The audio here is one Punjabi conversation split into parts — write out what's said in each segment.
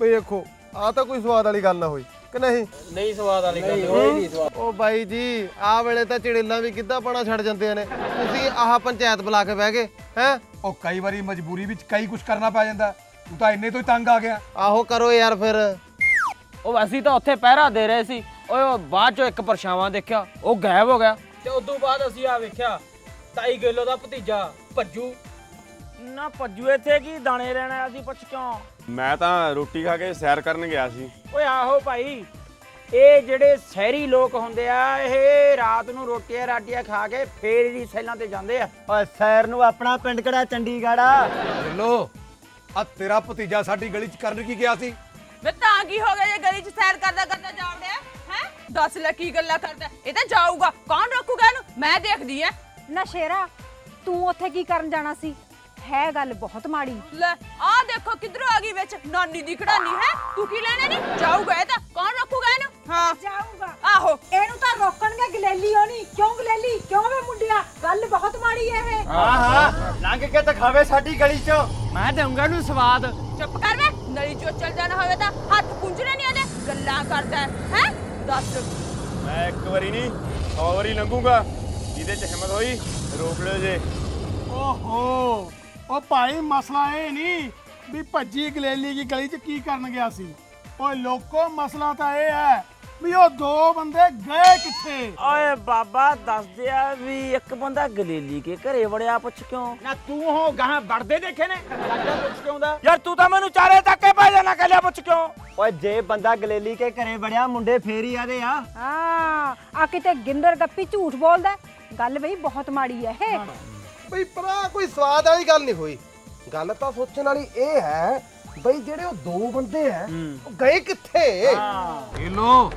ਬਈ ਦੇਖੋ ਆ ਤਾਂ ਕੋਈ ਸਵਾਦ ਵਾਲੀ ਗੱਲ ਨਾ ਹੋਈ ਕਿ ਨਹੀਂ? ਨਹੀਂ ਸਵਾਦ ਵਾਲੀ ਗੱਲ ਹੋਈ ਨਹੀਂ ਸਵਾਦ ਉਹ ਬਾਈ ਜੀ ਆ ਵੇਲੇ ਤਾਂ ਚੜੇਲਾਂ ਵੀ ਕਿੱਦਾਂ ਪਾਣਾ ਛੱਡ ਜਾਂਦੇ ਨੇ। ਤੁਸੀਂ ਆਹ ਪੰਚਾਇਤ ਬੁਲਾ ਕੇ ਬਹਿ ਗਏ ਹੈ? ਉਹ ਕਈ ਵਾਰੀ ਮਜਬੂਰੀ ਵਿੱਚ ਕਈ ਕੁਝ ਕਰਨਾ ਪੈ ਜਾਂਦਾ। ਤੂੰ ਤਾਂ ਇੰਨੇ ਤੋਂ ਹੀ ਤੰਗ ਆ ਗਿਆ। ਆਹੋ ਕਰੋ ਯਾਰ ਫਿਰ। ਉਹ ਅਸੀਂ ਤਾਂ ਉੱਥੇ ਪਹਿਰਾ ਦੇ ਰਹੇ ਸੀ। ਓਏ ਉਹ ਬਾਅਦ ਚੋਂ ਇੱਕ ਪਰਛਾਵਾਂ ਦੇਖਿਆ ਉਹ ਗਾਇਬ ਹੋ ਗਿਆ। ਤੇ ਉਦੋਂ ਬਾਅਦ ਅਸੀਂ ਆ ਵੇਖਿਆ 2.5 ਕਿਲੋ ਦਾ ਭਤੀਜਾ ਭੱਜੂ। ਨਾ ਭੱਜੂ ਇੱਥੇ ਕੀ ਦਾਣੇ ਲੈਣਾ ਅਸੀਂ ਪੁੱਛ ਕਿਉਂ? ਮੈਂ ਤਾਂ ਰੋਟੀ ਖਾ ਕੇ ਸੈਰ ਕਰਨ ਗਿਆ ਸੀ। ਓਏ ਆਹੋ ਭਾਈ ਇਹ ਜਿਹੜੇ ਸ਼ਹਿਰੀ ਲੋਕ ਹੁੰਦੇ ਆ ਇਹ ਰਾਤ ਨੂੰ ਰੋਟੀਆਂ ਰਾਟੀਆਂ ਖਾ ਕੇ ਫੇਰ ਹੀ ਸੈਲਾਂ ਤੇ ਜਾਂਦੇ ਆ। ਓਏ ਸੈਰ ਨੂੰ ਆਪਣਾ ਪਿੰਡ ਕਿਹੜਾ ਚੰਡੀਗੜ੍ਹ ਆ? ਲੋ ਆ ਤੇਰਾ ਭਤੀਜਾ ਸਾਡੀ ਗਲੀ 'ਚ ਕਰਨ ਕੀ ਗਿਆ ਸੀ? ਵੇ ਤਾਂ ਕੀ ਹੋ ਗਿਆ ਜੇ ਗਲੀ 'ਚ ਸੈਰ ਕਰਦਾ ਕਰਦਾ ਜਾਵੜਿਆ ਹੈ? ਦੱਸ ਲੈ ਕੀ ਗੱਲਾਂ ਕਰਦਾ ਇਹ ਤਾਂ ਜਾਊਗਾ। ਕੌਣ ਰੋਕੂਗਾ ਇਹਨੂੰ? ਮੈਂ ਦੇਖਦੀ ਐ ਨਾ ਸ਼ੇਰਾ ਤੂੰ ਉੱਥੇ ਕੀ ਕਰਨ ਜਾਣਾ ਸੀ? ਹੈ ਗੱਲ ਬਹੁਤ ਮਾੜੀ। ਲੈ ਆ ਦੇਖੋ ਕਿੱਧਰੋਂ ਆ ਗਈ ਵਿੱਚ। ਨਾਨੀ ਦੀ ਖੜਾਨੀ ਹੈ। ਤੂੰ ਕੀ ਲੈਣਾ ਨਹੀਂ ਜਾਊਗਾ ਇਹ ਤਾਂ। ਕੌਣ ਰੋਕੂਗਾ ਇਹਨੂੰ? ਹਾਂ। ਜਾਊਗਾ। ਆਹੋ। ਇਹਨੂੰ ਤਾਂ ਰੋਕਣਗੇ ਗਲੇਲੀ ਹੋਣੀ। ਕਿਉਂ ਗਲੇਲੀ? ਕਿਉਂ ਵੇ ਮੁੰਡਿਆ? ਗੱਲ ਬਹੁਤ ਮਾੜੀ ਹੈ ਇਹ। ਹਾਂ ਹਾਂ। ਲੰਘ ਕੇ ਦਿਖਾਵੇ ਸਾਡੀ ਗਲੀ 'ਚੋਂ। ਮੈਂ ਦੇਵਾਂਗਾ ਇਹਨੂੰ ਸਵਾਦ। ਚੁੱਪ ਕਰ ਵੇ। ਨਲੀ ਚੋ ਚੱਲ ਜਾਣਾ ਹੋਵੇ ਤਾਂ ਹੱਥ ਪੁੰਝਣੇ ਨਹੀਂ ਆਦੇ ਗੱਲਾਂ ਕਰਦਾ ਹੈ। ਹੈਂ? ਦੱਸ। ਮੈਂ ਇੱਕ ਵਾਰੀ ਨਹੀਂ 100 ਵਾਰੀ ਲੰਘੂਗਾ। ਜਿਹਦੇ ਚ ਹਿੰਮਤ ਹੋਈ ਰੋਕ ਲਿਓ ਜੇ। ਓਹੋ। ਉਹ ਭਾਈ ਮਸਲਾ ਇਹ ਨਹੀਂ ਵੀ ਭੱਜੀ ਗਲੇਲੀ ਦੀ ਗਲੀ 'ਚ ਕੀ ਕਰਨ ਗਿਆ ਸੀ। ਓਏ ਲੋਕੋ ਮਸਲਾ ਤਾਂ ਇਹ ਹੈ ਵੀ ਉਹ ਦੋ ਬੰਦੇ ਗਏ ਕਿੱਥੇ? ਓਏ ਬਾਬਾ ਦੱਸਦੇ ਆ ਵੀ ਇੱਕ ਬੰਦਾ ਗਲੇਲੀ ਕੇ ਘਰੇ ਵੜਿਆ ਪੁੱਛ ਕਿਉਂ? ਨਾ ਤੂੰ ਹੋ ਗਾਹਾਂ ਵੜਦੇ ਦੇਖੇ ਨੇ? ਲੱਗਾ ਪੁੱਛ ਕਿਉਂ ਦਾ? ਯਾਰ ਤੂੰ ਤਾਂ ਮੈਨੂੰ ਚਾਰੇ ਤੱਕ ਕੇ ਪੈ ਜਾਣਾ ਕੱਲਿਆ ਪੁੱਛ ਕਿਉਂ? ਓਏ ਜੇ ਬੰਦਾ ਗਲੇਲੀ ਕੇ ਘਰੇ ਵੜਿਆ ਮੁੰਡੇ ਫੇਰ ਹੀ ਆਦੇ ਆ। ਹਾਂ ਆ ਕਿਤੇ ਗਿੰਦਰ ਗੱਪੀ ਝੂਠ ਬੋਲਦਾ। ਗੱਲ ਬਈ ਬਹੁਤ ਮਾੜੀ ਹੈ ਇਹ। ਬਈ ਪਰਾ ਕੋਈ ਸਵਾਦ ਵਾਲੀ ਗੱਲ ਨਹੀਂ ਹੋਈ। ਗੱਲ ਤਾਂ ਸੋਚਣ ਵਾਲੀ ਇਹ ਹੈ ਬਈ ਜਿਹੜੇ ਉਹ ਦੋ ਬੰਦੇ ਐ ਉਹ ਗਏ ਕਿੱਥੇ? ਇਹ ਲੋ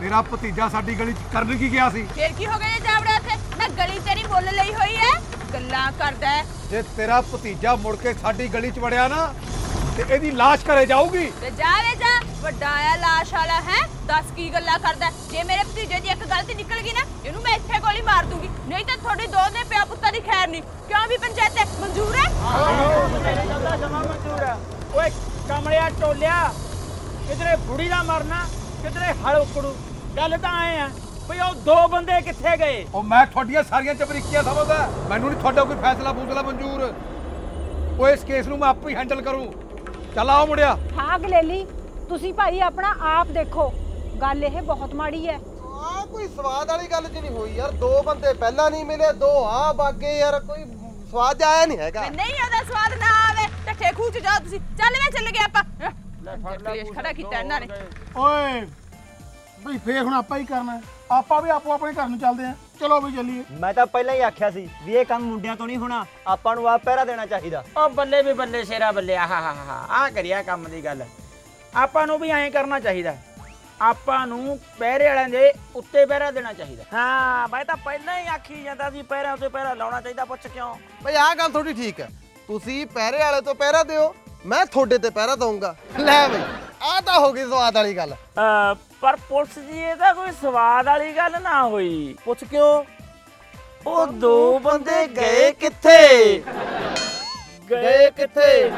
ਤੇਰਾ ਭਤੀਜਾ ਸਾਡੀ ਗਲੀ 'ਚ ਕਰਨ ਕੀ ਗਿਆ ਸੀ? ਫੇਰ ਕੀ ਹੋ ਗਿਆ ਜੇ ਜਾਵੜਿਆ ਇੱਥੇ? ਨਾ ਗਲੀ ਤੇਰੀ ਮੁੱਲ ਲਈ ਹੋਈ ਐ ਗੱਲਾਂ ਕਰਦਾ ਜੇ ਤੇਰਾ ਭਤੀਜਾ ਮੁੜ ਕੇ ਸਾਡੀ ਗਲੀ 'ਚ ਵੜਿਆ ਨਾ ਤੇ ਇਹਦੀ ਲਾਸ਼ ਘਰੇ ਜਾਊਗੀ। ਤੇ ਜਾ ਵੇ ਜਾ ਵੱਡਾ ਆ ਲਾਸ਼ ਵਾਲਾ ਹੈ? ਦੱਸ ਕੀ ਗੱਲਾਂ ਕਰਦਾ? ਜੇ ਮੇਰੇ ਭਤੀਜੇ ਦੀ ਇੱਕ ਗਲਤੀ ਨਿਕਲ ਗਈ ਨਾ ਇਹਨੂੰ ਮੈਂ ਇੱਥੇ ਗੋਲੀ ਮਾਰ ਦੂੰਗੀ। ਨਹੀਂ ਤਾਂ ਤੁਹਾਡੇ ਦੋ ਦੇ ਪਿਆ ਪੁੱਤਾਂ ਦੀ ਖੈਰ ਨਹੀਂ। ਕਿਉਂ ਵੀ ਪੰਚਾਇਤ ਹੈ? ਮਨਜ਼ੂਰ ਹੈ? ਓਏ ਕਮਲਿਆ ਟੋਲਿਆ ਕਿਧਰੇ ਬੁੜੀ ਦਾ ਮਰਨਾ ਕਿਧਰੇ ਹਲ ਉਕੜੂ। ਗੱਲ ਤਾਂ ਐ ਆ ਵੀ ਉਹ ਦੋ ਬੰਦੇ ਕਿੱਥੇ ਗਏ? ਉਹ ਮੈਂ ਤੁਹਾਡੀਆਂ ਸਾਰੀਆਂ ਚਬਰੀਕੀਆਂ ਸਮਝਦਾ। ਮੈਨੂੰ ਨਹੀਂ ਤੁਹਾਡਾ ਕੋਈ ਫੈਸਲਾ ਫੂਸਲਾ ਮਨਜ਼ੂਰ। ਉਹ ਇਸ ਕੇਸ ਨੂੰ ਮੈਂ ਆਪੇ ਹੀ ਹੈਂਡਲ ਕਰੂੰ। ਚੱਲ ਆਓ ਮੁੰਡਿਆ। ਹਾਂ ਗਲੇਲੀ ਤੁਸੀਂ ਭਾਈ ਆਪਣਾ ਆਪ ਦੇਖੋ। ਗੱਲ ਇਹ ਬਹੁਤ ਮਾੜੀ ਹੈ ਆ ਕੋਈ ਸਵਾਦ ਵਾਲੀ ਗੱਲ ਜੀ ਨਹੀਂ ਹੋਈ ਯਾਰ। ਦੋ ਬੰਦੇ ਪਹਿਲਾਂ ਨਹੀਂ ਮਿਲੇ ਦੋ ਆ ਬਾਗੇ ਯਾਰ ਕੋਈ ਸਵਾਦ ਆਇਆ ਨਹੀਂ ਹੈਗਾ। ਨਹੀਂ ਉਹਦਾ ਸਵਾਦ ਨਾ ਆਵੇ ਤੇ ਠੇਕੂ ਚ ਜਾਓ ਤੁਸੀਂ। ਚੱਲ ਵੇ ਚੱਲ ਗਏ ਆਪਾਂ। ਕਲੇਸ਼ ਖੜਾ ਕੀਤਾ ਇਹਨਾਂ ਨੇ। ਓਏ ਬਈ ਫੇਰ ਹੁਣ ਆਪਾਂ ਹੀ ਕਰਨਾ। ਆਪਾਂ ਵੀ ਆਪੋ ਆਪਣੇ ਘਰ ਨੂੰ ਚੱਲਦੇ ਆਂ। ਚਲੋ ਵੀ ਚੱਲੀਏ। ਮੈਂ ਤਾਂ ਪਹਿਲਾਂ ਹੀ ਆਖਿਆ ਸੀ ਵੀ ਇਹ ਕੰਮ ਮੁੰਡਿਆਂ ਤੋਂ ਨਹੀਂ ਹੋਣਾ ਆਪਾਂ ਨੂੰ ਆਪ ਪਹਿਰਾ ਦੇਣਾ ਚਾਹੀਦਾ। ਉਹ ਬੱਲੇ ਵੀ ਬੱਲੇ ਸ਼ੇਰਾ ਬੱਲੇ ਆਹ ਹਾ ਹਾ ਹਾ ਆ ਕਰਿਆ ਕੰਮ ਦੀ ਗੱਲ। ਆਪਾਂ ਨੂੰ ਵੀ ਐਂ ਕਰਨਾ ਚਾਹੀਦਾ। ਆਪਾਂ ਨੂੰ ਪਹਿਰੇ ਵਾਲਿਆਂ ਦੇ ਉੱਤੇ ਪਹਿਰਾ ਦੇਣਾ ਚਾਹੀਦਾ। ਹਾਂ ਮੈਂ ਤਾਂ ਪਹਿਲਾਂ ਹੀ ਆਖੀ ਜਾਂਦਾ ਸੀ ਪਹਿਰਿਆਂ ਉੱਤੇ ਪਹਿਰਾ ਲਾਉਣਾ ਚਾਹੀਦਾ ਪੁੱਛ ਕਿਉਂ? ਬਈ ਆਹ ਗੱਲ ਤੁਹਾਡੀ ਠੀਕ ਹੈ। ਤੁਸੀਂ ਪਹਿਰੇ ਵਾਲੇ ਤੋਂ ਪਹਿਰਾ ਦਿਓ ਮੈਂ ਤੁਹਾਡੇ ਤੇ ਪਹਿਰਾ ਦਊਂਗਾ। ਲੈ ਬਈ ਆਹ ਤਾਂ ਹੋ ਗਈ ਸਵਾਦ ਵਾਲੀ ਗੱਲ। ਪਰ ਪੁਲਿਸ ਜੀ ਇਹ ਤਾਂ ਕੋਈ ਸਵਾਦ ਵਾਲੀ ਗੱਲ ਨਾ ਹੋਈ। ਪੁੱਛ ਕਿਉਂ? ਉਹ ਦੋ ਬੰਦੇ ਗਏ ਕਿੱਥੇ? ਗਏ ਕਿੱਥੇ?